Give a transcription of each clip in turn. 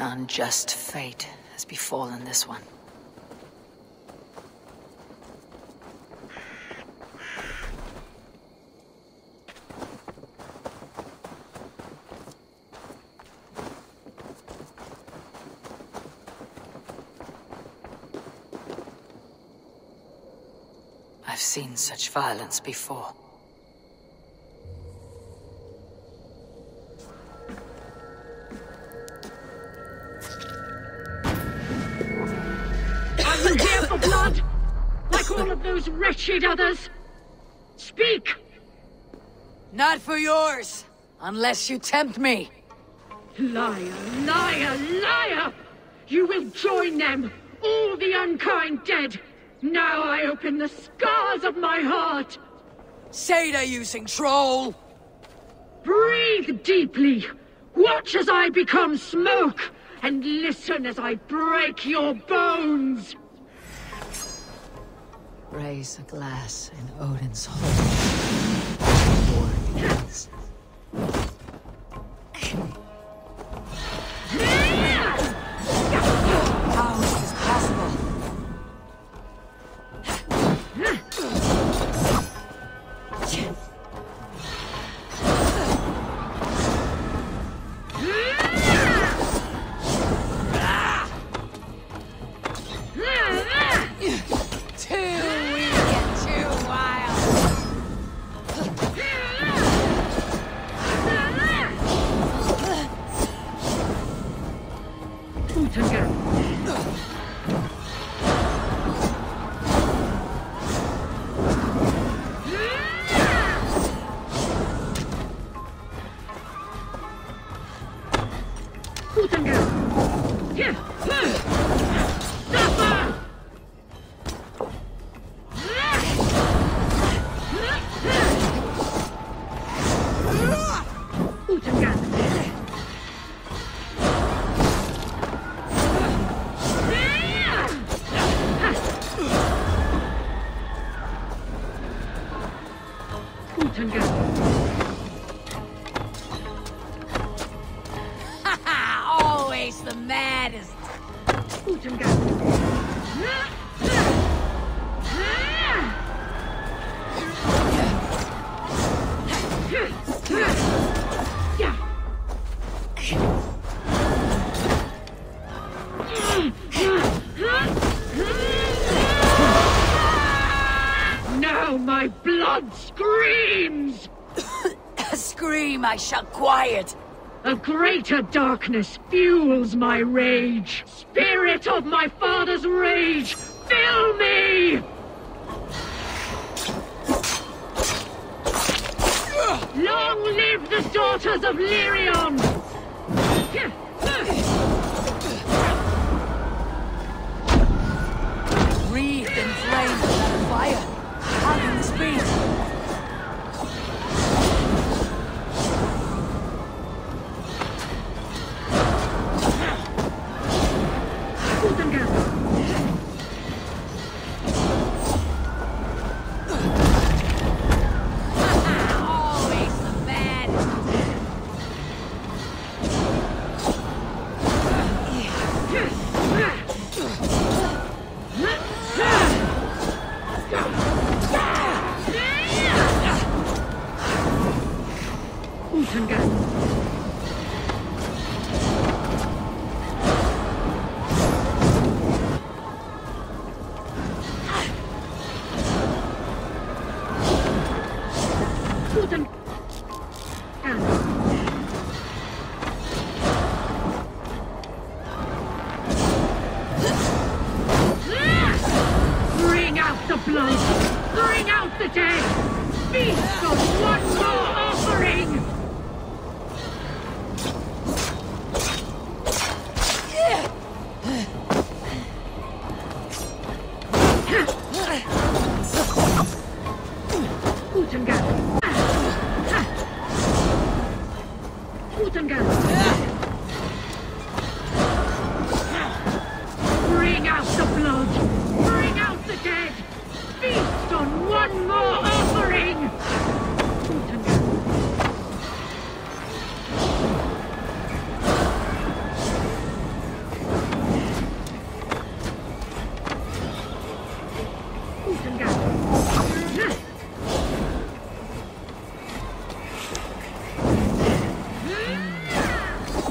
unjust fate has befallen this one. I've seen such violence before. Here for blood? Like all of those wretched others? Speak! Not for yours, unless you tempt me. Liar, liar, liar! You will join them, all the unkind dead. Now I open the scars of my heart. Seda using troll! Breathe deeply. Watch as I become smoke, and listen as I break your bones. Raise a glass in Odin's hall. War begins. Utengan. Always the maddest. Utengan. Yeah. Now my blood screams! A scream I shall quiet. A greater darkness fuels my rage. Spirit of my father's rage, fill me! Long live the daughters of Lerion! Wreathed in flames without fire. How Utengan. Ah! Bring out the blood! Bring out the dead! Feast on one more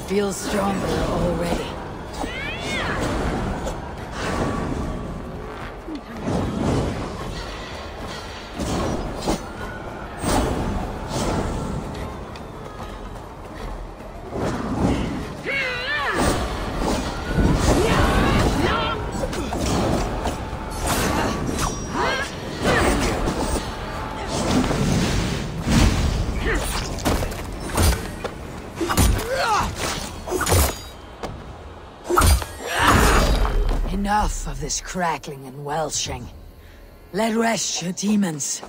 feel stronger already. Enough of this crackling and welching. Let rest your demons.